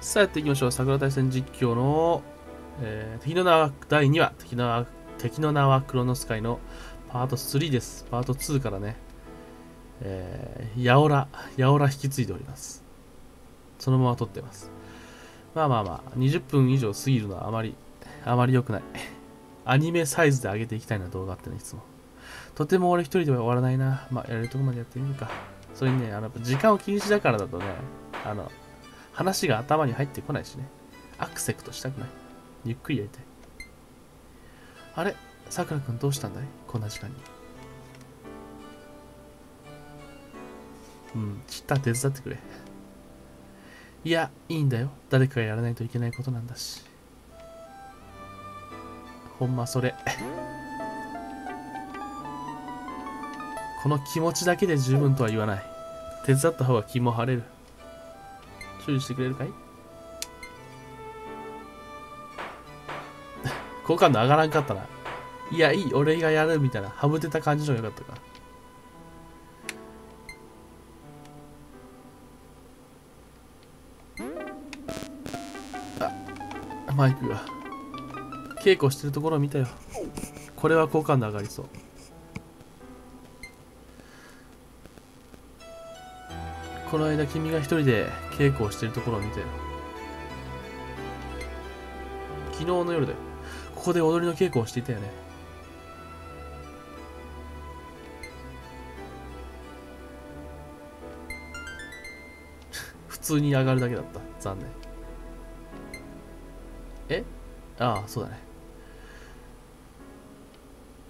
さあやっていきましょう。桜大戦実況の、えー敵の名は第2話敵の名は、敵の名はクロノスカイのパート3です。パート2からね、えー、やおら、やおら引き継いでおります。そのまま撮ってます。まあまあまあ、20分以上過ぎるのはあまり、あまり良くない。アニメサイズで上げていきたいな動画ってね、いつも。とても俺一人では終わらないな。まあ、やれるとこまでやってみるか。それにね、あの、時間を気にしだからだとね、あの、話が頭に入ってこないしね。アクセクトしたくない。ゆっくりやりたい。あれ？さくらくんどうしたんだい？こんな時間に。うん、ちった手伝ってくれ。いや、いいんだよ。誰かがやらないといけないことなんだし。ほんまそれ。この気持ちだけで十分とは言わない。手伝った方が気も晴れる。注意してくれるかい？好感度上がらんかったな。いや、いい、俺がやるみたいな、はぶてた感じの方がよかったか。あ、マイクが。稽古してるところを見たよ。これは好感度上がりそう。この間君が一人で稽古をしてるところを見たよ。昨日の夜だよ。ここで踊りの稽古をしていたよね。普通に上がるだけだった。残念。え？ああ、そうだね。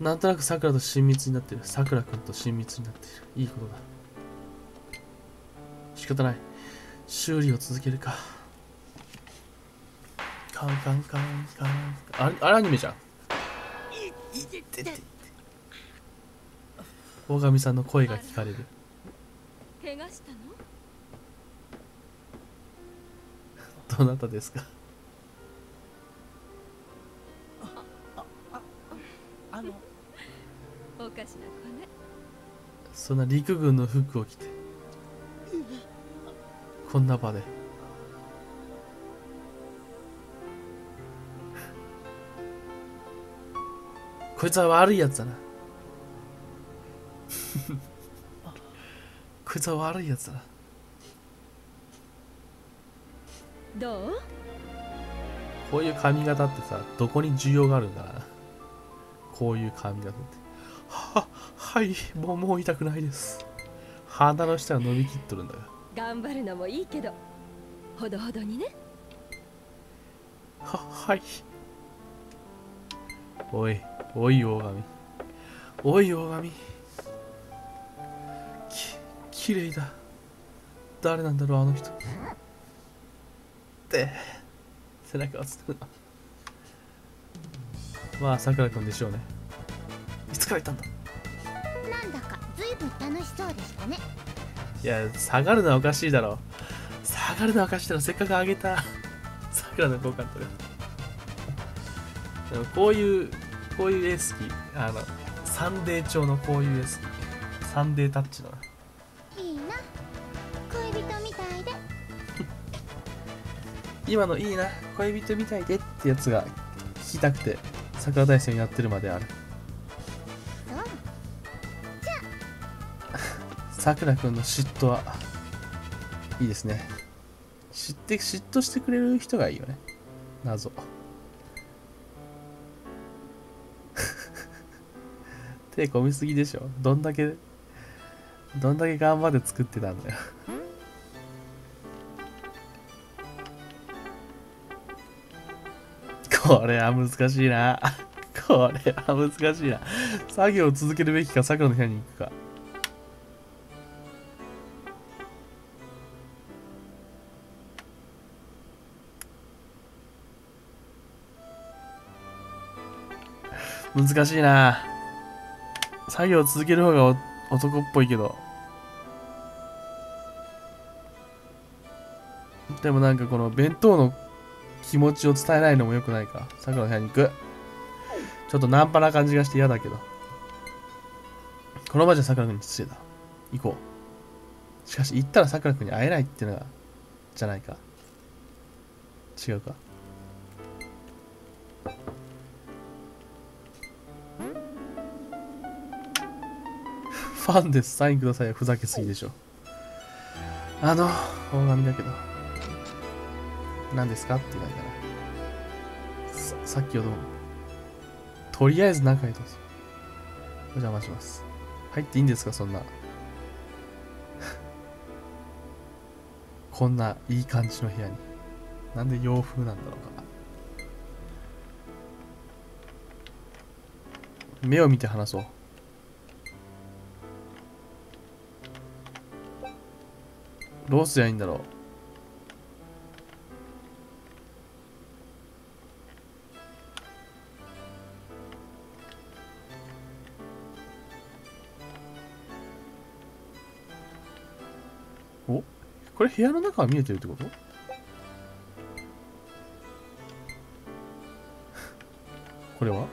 なんとなく桜と親密になってる。桜くんと親密になっている。いいことだ。仕方ない。修理を続けるか。カンカンカンカン。あれ、あれアニメじゃん。大神さんの声が聞かれる。怪我したのどなたですかあのおかしな子ねそんな陸軍の服を着て。こんな場で。こいつは悪いやつだな。こいつは悪いやつだな。どう？こういう髪型ってさ、どこに需要があるんだな。こういう髪型って。は、はい、もう、もう痛くないです。鼻の下が伸びきっとるんだが。頑張るのもいいけどほどほどにねは、はい。おい、おい、大神。おい、大神。き、綺麗だ。誰なんだろう、あの人。って、背中をつってるな。まあ、さくらくんでしょうね。いつからいたんだ？なんだかずいぶん楽しそうでしたねいや、下がるのはおかしいだろ。下がるのはおかしいだろ。せっかくあげた。さくらの好感度が。でもこういう、こういう絵好き。あの、サンデー調のこういう絵好き。サンデータッチのな。いいな恋人みたいで 今のいいな、恋人みたいでってやつが聞きたくて、桜大戦やってるまである。さくらくんの嫉妬は、いいですね。知って、嫉妬してくれる人がいいよね。謎。手込みすぎでしょ。どんだけ、どんだけ頑張って作ってたんだよ。これは難しいな。これは難しいな。作業を続けるべきか、さくらの部屋に行くか。難しいな。作業を続ける方が男っぽいけど。でもなんかこの弁当の気持ちを伝えないのも良くないか。さくらの部屋に行く。ちょっとナンパな感じがして嫌だけど。この場じゃさくらくんに失礼だ。行こう。しかし行ったらさくらくんに会えないっていうのがじゃないか。違うか。ファンです。サインください。ふざけすぎでしょ。あの大神だけど。何ですかって言われたら。ささっきほどとりあえず中へどうぞお邪魔します。入っていいんですかそんな。こんないい感じの部屋に。なんで洋風なんだろうか。目を見て話そう。どうすりゃいいんだろう。おこれ部屋の中は見えてるってこと？これは？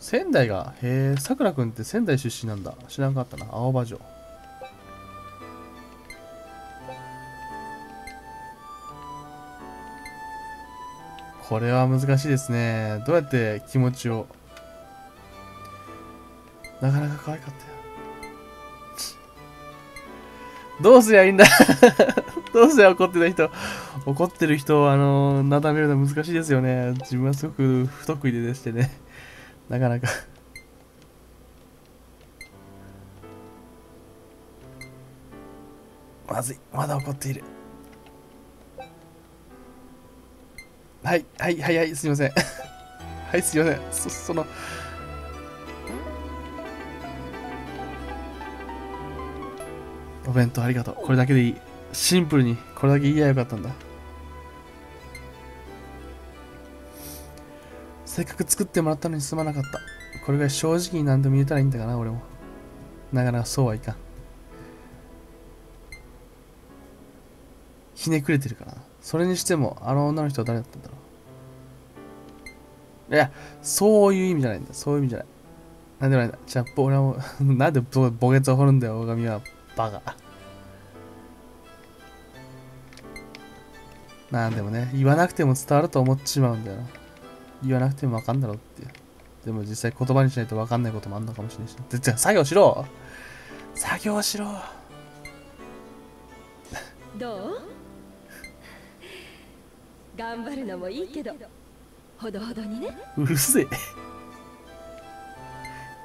仙台がへえさくらくんって仙台出身なんだ。知らんかったな。青葉城。これは難しいですね。どうやって気持ちを。なかなか可愛かったよ。どうすりゃいいんだ。どうすりゃ怒ってた人。怒ってる人をあのなだめるの難しいですよね。自分はすごく不得意ででしてね。なかなか。まずい。まだ怒っている。はいはいはいはいすいません。はいすいません。そその。お弁当ありがとう。これだけでいい。シンプルに。これだけ言いやよかったんだ。せっかく作ってもらったのにすまなかった。これぐらい正直に何でも言えたらいいんだかな俺も。なかなかそうはいかん。ひねくれてるかな。それにしてもあの女の人は誰だったんだろう。いやそういう意味じゃないんだ。そういう意味じゃない。なんでないんだ。じゃあ俺はもう なんでボ墓穴を掘るんだよ大神はバカ。なんでもね言わなくても伝わると思っちまうんだよな。言わなくても分かんだろうっていう。でも実際言葉にしないと分かんないこともあんのかもしれないし。じゃあ作業しろ。作業しろ。どう？頑張るのもいいけどほどほどにね。うるせえ。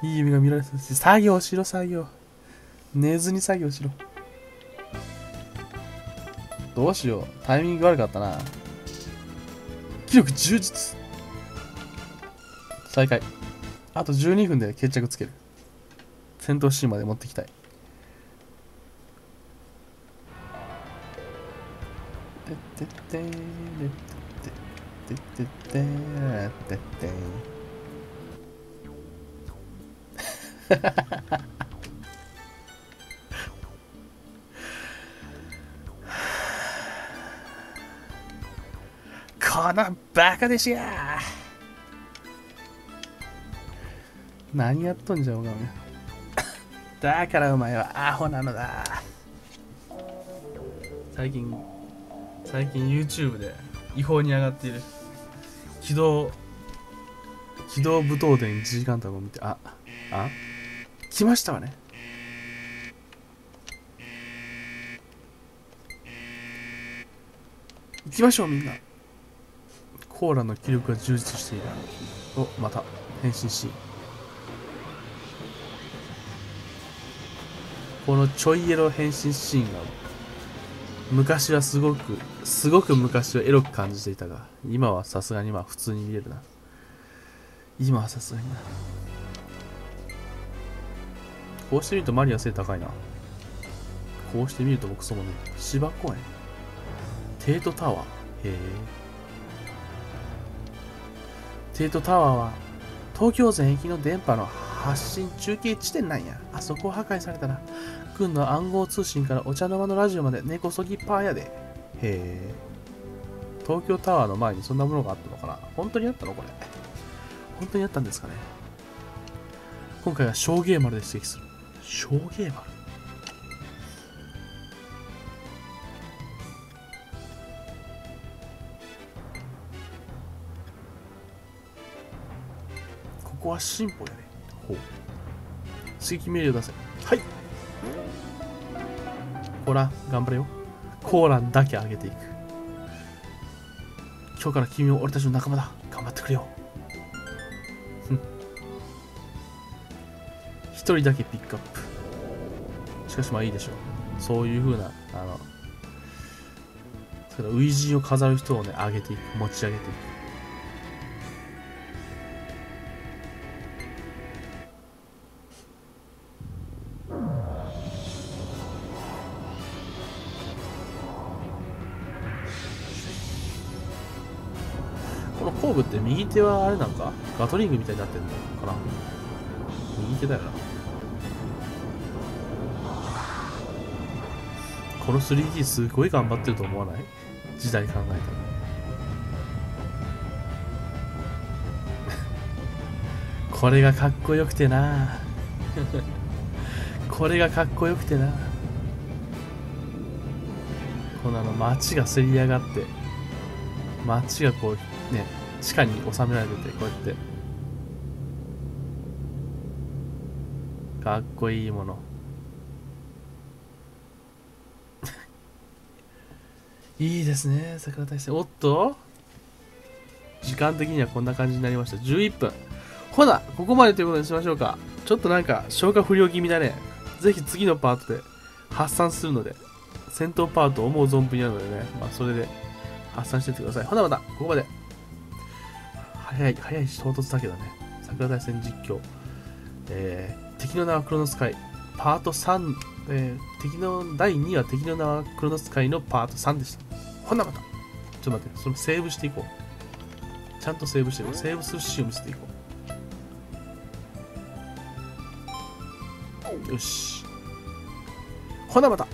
いい夢が見られてるし作業しろ作業。寝ずに作業しろ。どうしよう。タイミング悪かったな。気力充実。再開。あと12分で決着つける。戦闘シーンまで持ってきたい。てってってれこのバカでしや何やっとんじゃおがめだからお前はアホなのだ。最近最近 YouTube で違法に上がっている。起動起動武闘伝1時間とかを見てああ？来ましたわね。行きましょうみんな。コーラの気力が充実している。おまた。変身シーンこのちょいエロ変身シーンが昔はすごくすごく昔はエロく感じていたが今はさすがにまあ普通に見れるな。今はさすがにな。こうしてみるとマリア背高いな。こうしてみると僕そもね芝公園。テートタワー。へえテートタワーは東京全域の電波の発信中継地点なんや。あそこ破壊されたな。軍の暗号通信からお茶の間のラジオまで根こそぎパーやで。へえ。東京タワーの前にそんなものがあったのかな本当にあったのこれ。本当にあったんですかね今回は将芸丸で指摘する。将芸丸ここは進歩やね。ほう追撃命令を出せ。はい。コーラン頑張れよ。コーランだけ上げていく。今日から君も俺たちの仲間だ。頑張ってくれよ。一人だけピックアップ。しかしまあいいでしょう。そういう風なあの初陣を飾る人をね上げていく。持ち上げていくこの工具って右手はあれなんかガトリングみたいになってんのかな？右手だよな。この 3D すごい頑張ってると思わない？時代考えたら。これがかっこよくてな。これがかっこよくてな。このあの街がせり上がって街がこうね地下に収められててこうやって。かっこいいもの。いいですね桜大戦。おっと。時間的にはこんな感じになりました。11分。ほなここまでということにしましょうか。ちょっとなんか消化不良気味だね。ぜひ次のパートで発散するので戦闘パート思う存分やるのでね。まあそれで発散してってください。ほなまたここまで。早い早いし唐突だけどね。桜大戦実況。えー、敵の名はクロノスカイ。パート3、えー、敵の第2話敵の名はクロノスカイのパート3でした。ほなまた。ちょっと待ってそれセーブしていこう。ちゃんとセーブしていこう。セーブするシーンを見せていこう。よし。ほなまた。